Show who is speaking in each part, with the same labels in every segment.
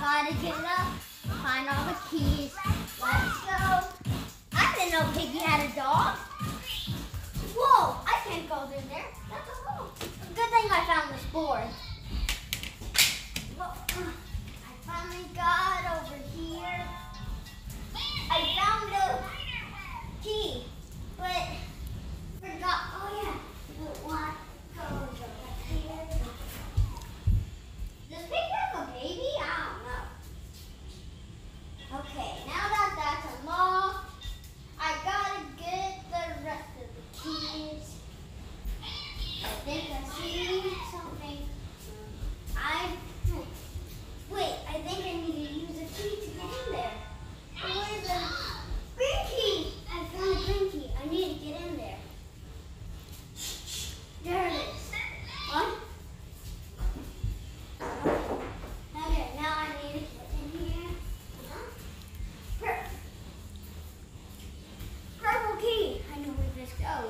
Speaker 1: Gotta get it up. Find all the keys. Let's go. I didn't know Piggy had a dog. Whoa, I can't go through there. That's a hole. Good thing I found this board.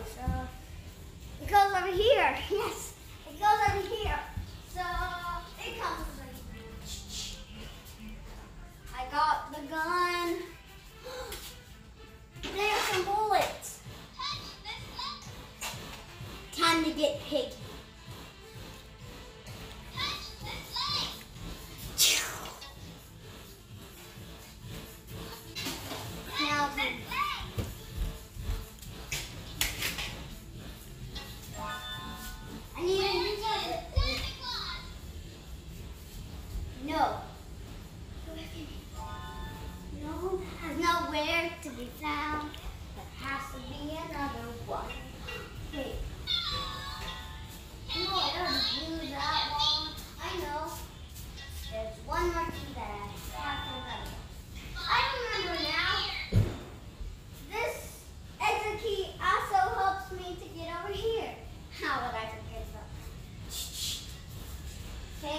Speaker 1: so because I'm here. Yes.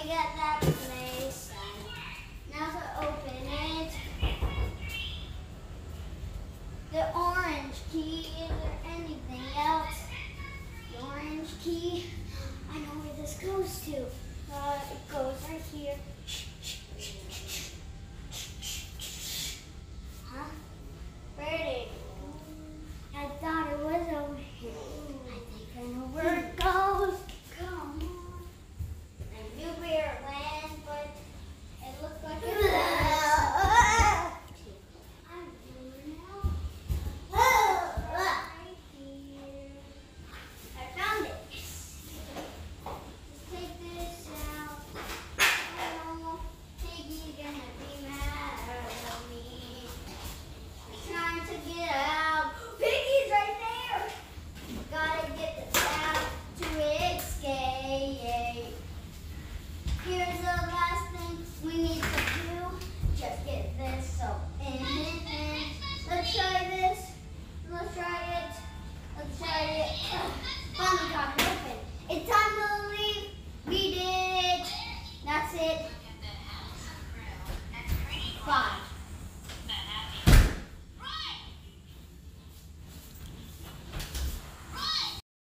Speaker 1: big at that place. Now to open it. The orange key, is there anything else? The orange key, I know where this goes to. Uh, it goes right here. It's unbelievable. We did it. That's it. Five.